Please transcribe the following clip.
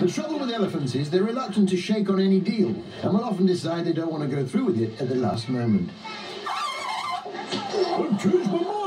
The trouble with elephants is they're reluctant to shake on any deal and will often decide they don't want to go through with it at the last moment. I've my mind.